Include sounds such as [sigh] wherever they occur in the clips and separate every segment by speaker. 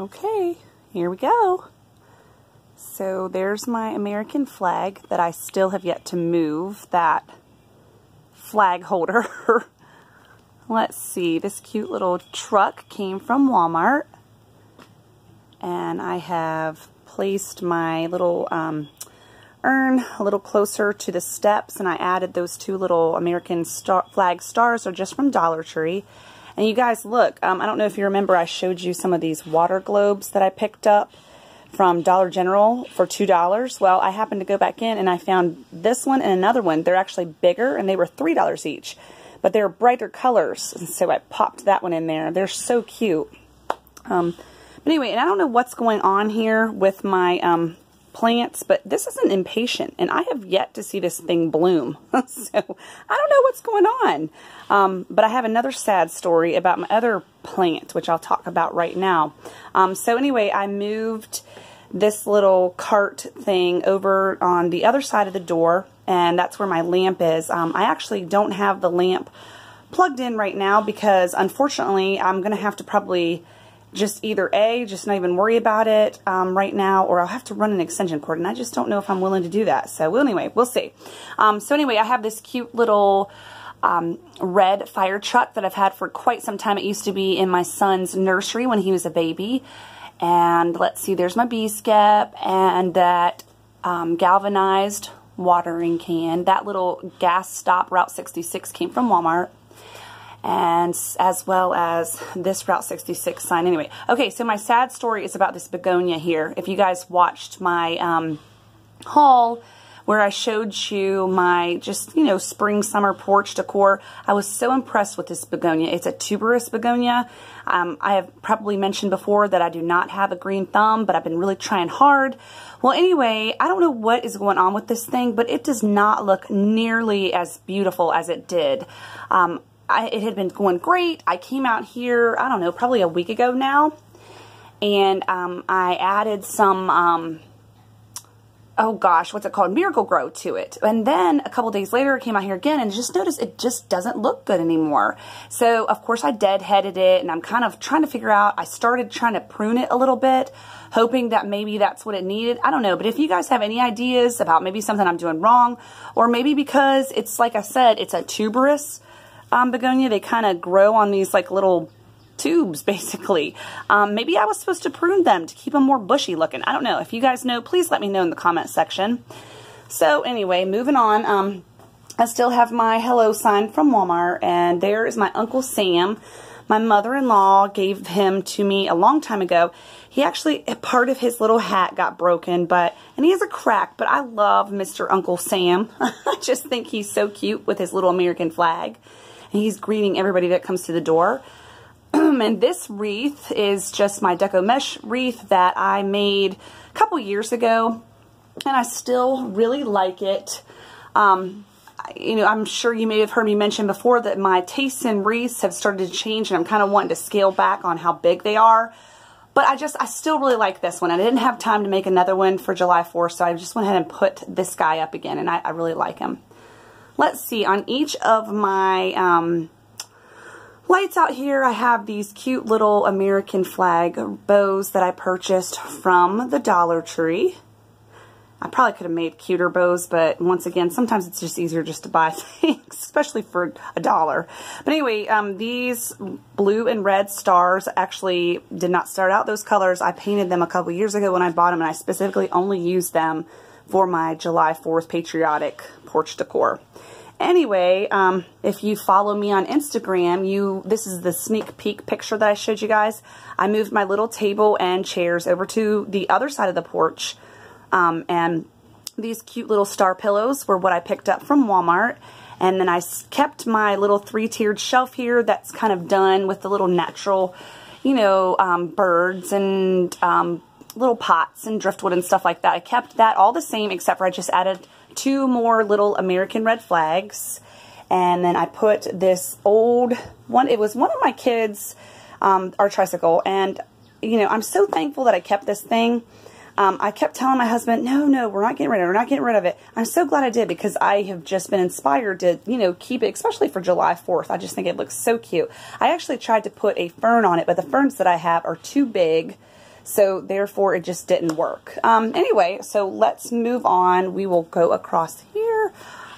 Speaker 1: Okay, here we go. So there's my American flag that I still have yet to move, that flag holder. [laughs] Let's see, this cute little truck came from Walmart. And I have placed my little um, urn a little closer to the steps and I added those two little American star flag stars are just from Dollar Tree. And you guys look, um, I don't know if you remember I showed you some of these water globes that I picked up from Dollar General for $2. Well, I happened to go back in and I found this one and another one. They're actually bigger and they were $3 each. But they're brighter colors. And so I popped that one in there. They're so cute. Um, but anyway, and I don't know what's going on here with my um, plants, but this is an impatient, and I have yet to see this thing bloom. [laughs] so I don't know what's going on. Um, but I have another sad story about my other plant, which I'll talk about right now. Um, so anyway, I moved this little cart thing over on the other side of the door, and that's where my lamp is. Um, I actually don't have the lamp plugged in right now because unfortunately I'm going to have to probably just either A, just not even worry about it um, right now, or I'll have to run an extension cord, and I just don't know if I'm willing to do that. So well, anyway, we'll see. Um, so anyway, I have this cute little um, red fire truck that I've had for quite some time. It used to be in my son's nursery when he was a baby. And let's see, there's my bee skep and that um, galvanized watering can. That little gas stop Route 66 came from Walmart and as well as this Route 66 sign. Anyway, okay, so my sad story is about this begonia here. If you guys watched my um, haul where I showed you my just, you know, spring, summer porch decor, I was so impressed with this begonia. It's a tuberous begonia. Um, I have probably mentioned before that I do not have a green thumb, but I've been really trying hard. Well, anyway, I don't know what is going on with this thing, but it does not look nearly as beautiful as it did. Um, I, it had been going great. I came out here, I don't know, probably a week ago now. And um, I added some, um, oh gosh, what's it called? Miracle-Gro to it. And then a couple days later, I came out here again and just noticed it just doesn't look good anymore. So, of course, I deadheaded it and I'm kind of trying to figure out, I started trying to prune it a little bit, hoping that maybe that's what it needed. I don't know, but if you guys have any ideas about maybe something I'm doing wrong, or maybe because it's, like I said, it's a tuberous, um, begonia. They kind of grow on these like little tubes, [laughs] basically. Um, maybe I was supposed to prune them to keep them more bushy looking. I don't know. If you guys know, please let me know in the comment section. So anyway, moving on. Um, I still have my hello sign from Walmart, and there is my Uncle Sam. My mother-in-law gave him to me a long time ago. He actually, part of his little hat got broken, but, and he has a crack, but I love Mr. Uncle Sam. [laughs] I just think he's so cute with his little American flag he's greeting everybody that comes to the door. [clears throat] and this wreath is just my Deco Mesh wreath that I made a couple years ago. And I still really like it. Um, you know, I'm sure you may have heard me mention before that my tastes in wreaths have started to change and I'm kind of wanting to scale back on how big they are. But I just, I still really like this one. I didn't have time to make another one for July 4th, so I just went ahead and put this guy up again, and I, I really like him let's see, on each of my um, lights out here, I have these cute little American flag bows that I purchased from the Dollar Tree. I probably could have made cuter bows, but once again, sometimes it's just easier just to buy [laughs] things, especially for a dollar. But anyway, um, these blue and red stars actually did not start out those colors. I painted them a couple years ago when I bought them, and I specifically only used them for my July 4th patriotic porch decor. Anyway, um, if you follow me on Instagram, you this is the sneak peek picture that I showed you guys. I moved my little table and chairs over to the other side of the porch. Um, and these cute little star pillows were what I picked up from Walmart. And then I kept my little three-tiered shelf here that's kind of done with the little natural, you know, um, birds and um, little pots and driftwood and stuff like that. I kept that all the same except for I just added two more little American red flags. And then I put this old one. It was one of my kids' um, our tricycle. And, you know, I'm so thankful that I kept this thing. Um, I kept telling my husband, no, no, we're not getting rid of it. We're not getting rid of it. I'm so glad I did because I have just been inspired to, you know, keep it, especially for July 4th. I just think it looks so cute. I actually tried to put a fern on it, but the ferns that I have are too big So therefore it just didn't work. Um, anyway, so let's move on. We will go across here.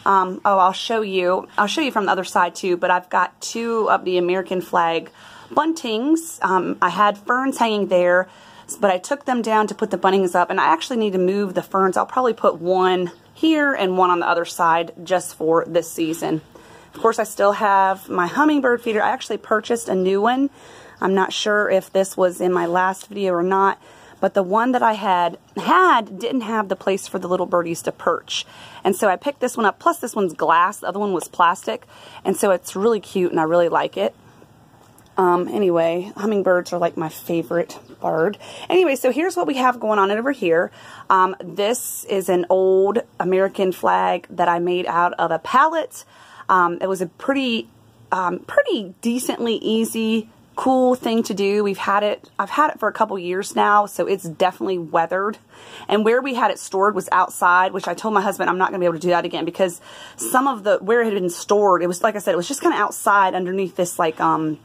Speaker 1: Um, oh, I'll show you. I'll show you from the other side too, but I've got two of the American flag buntings. Um, I had ferns hanging there, but I took them down to put the buntings up, and I actually need to move the ferns. I'll probably put one here and one on the other side just for this season. Of course, I still have my hummingbird feeder. I actually purchased a new one. I'm not sure if this was in my last video or not, but the one that I had had didn't have the place for the little birdies to perch. And so I picked this one up, plus this one's glass, the other one was plastic, and so it's really cute and I really like it. Um, anyway, hummingbirds are like my favorite bird. Anyway, so here's what we have going on over here. Um, this is an old American flag that I made out of a pallet. Um, it was a pretty, um, pretty decently easy cool thing to do. We've had it, I've had it for a couple years now, so it's definitely weathered. And where we had it stored was outside, which I told my husband I'm not going to be able to do that again because some of the, where it had been stored, it was, like I said, it was just kind of outside underneath this, like, um,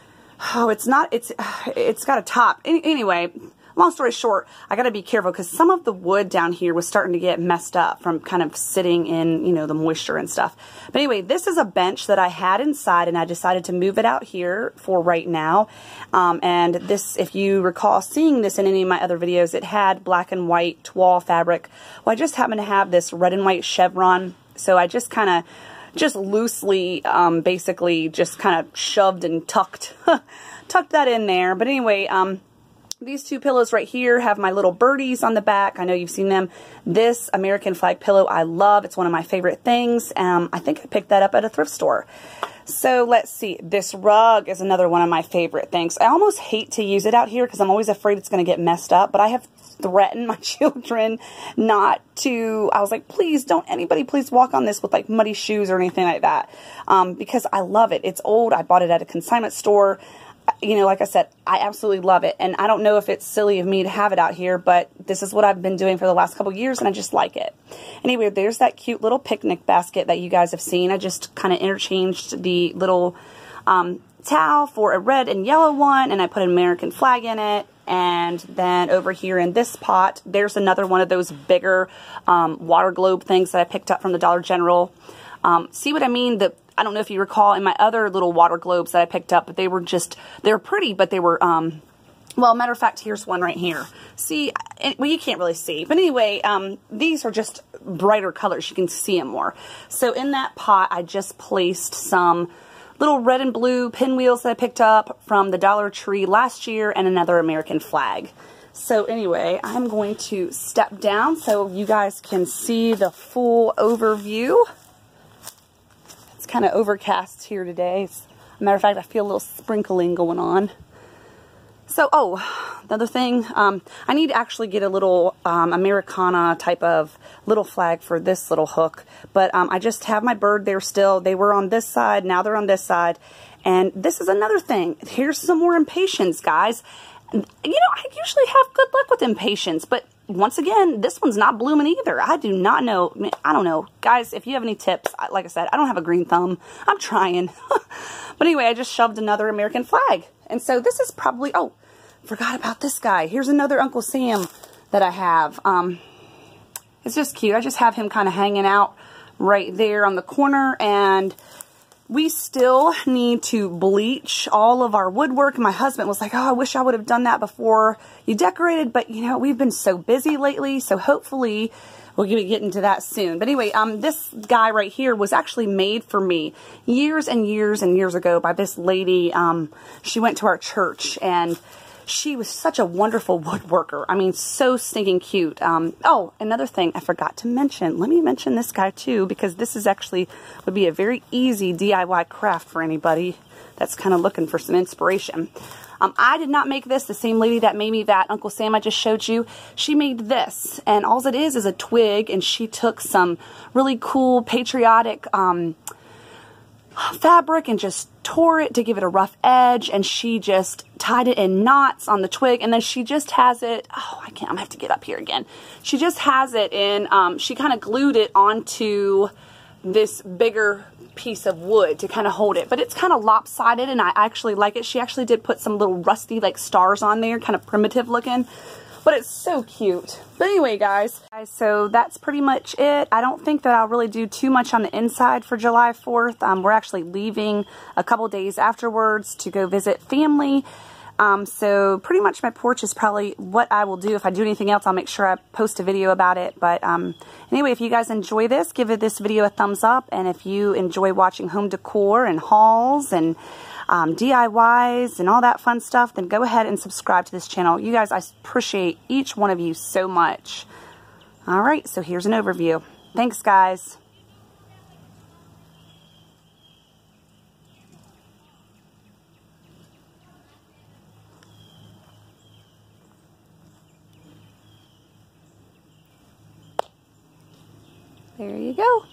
Speaker 1: [sighs] oh, it's not, it's, [sighs] it's got a top. Anyway, long story short, I got to be careful because some of the wood down here was starting to get messed up from kind of sitting in, you know, the moisture and stuff. But anyway, this is a bench that I had inside and I decided to move it out here for right now. Um, and this, if you recall seeing this in any of my other videos, it had black and white wall fabric. Well, I just happen to have this red and white chevron. So I just kind of just loosely, um, basically just kind of shoved and tucked, [laughs] tucked that in there. But anyway, um, these two pillows right here have my little birdies on the back. I know you've seen them. This American flag pillow I love. It's one of my favorite things. Um, I think I picked that up at a thrift store. So let's see. This rug is another one of my favorite things. I almost hate to use it out here because I'm always afraid it's going to get messed up. But I have threatened [laughs] my children not to. I was like, please don't anybody please walk on this with like muddy shoes or anything like that. Um, because I love it. It's old. I bought it at a consignment store you know, like I said, I absolutely love it. And I don't know if it's silly of me to have it out here, but this is what I've been doing for the last couple years and I just like it. Anyway, there's that cute little picnic basket that you guys have seen. I just kind of interchanged the little um, towel for a red and yellow one and I put an American flag in it. And then over here in this pot, there's another one of those bigger um, water globe things that I picked up from the Dollar General. Um, see what I mean? The I don't know if you recall in my other little water globes that I picked up, but they were just, they were pretty, but they were, um, well, matter of fact, here's one right here. See, well, you can't really see. But anyway, um, these are just brighter colors. You can see them more. So in that pot, I just placed some little red and blue pinwheels that I picked up from the Dollar Tree last year and another American flag. So anyway, I'm going to step down so you guys can see the full overview kind of overcast here today. As a matter of fact, I feel a little sprinkling going on. So, oh, another thing, um, I need to actually get a little um, Americana type of little flag for this little hook. But um, I just have my bird there still. They were on this side, now they're on this side. And this is another thing. Here's some more impatiens, guys. You know, I usually have good luck with impatiens, but once again, this one's not blooming either. I do not know. I don't know. Guys, if you have any tips, like I said, I don't have a green thumb. I'm trying. [laughs] but anyway, I just shoved another American flag. And so this is probably, oh, forgot about this guy. Here's another Uncle Sam that I have. Um, it's just cute. I just have him kind of hanging out right there on the corner. And we still need to bleach all of our woodwork. My husband was like, oh, I wish I would have done that before you decorated. But, you know, we've been so busy lately. So hopefully we'll be getting to that soon. But anyway, um, this guy right here was actually made for me years and years and years ago by this lady. Um, she went to our church and she was such a wonderful woodworker. I mean, so stinking cute. Um, oh, another thing I forgot to mention. Let me mention this guy too, because this is actually would be a very easy DIY craft for anybody that's kind of looking for some inspiration. Um, I did not make this. The same lady that made me that Uncle Sam I just showed you, she made this. And all it is is a twig, and she took some really cool patriotic um, fabric and just tore it to give it a rough edge and she just tied it in knots on the twig and then she just has it oh I can't I'm gonna have to get up here again she just has it in um, she kind of glued it onto this bigger piece of wood to kind of hold it. But it's kind of lopsided and I actually like it. She actually did put some little rusty like stars on there, kind of primitive looking. But it's so cute. But anyway, guys, so that's pretty much it. I don't think that I'll really do too much on the inside for July 4th. Um, we're actually leaving a couple days afterwards to go visit family. Um, so pretty much my porch is probably what I will do. If I do anything else, I'll make sure I post a video about it. But um, anyway, if you guys enjoy this, give this video a thumbs up. And if you enjoy watching home decor and hauls and um, DIYs and all that fun stuff, then go ahead and subscribe to this channel. You guys, I appreciate each one of you so much. All right, so here's an overview. Thanks, guys. There you go.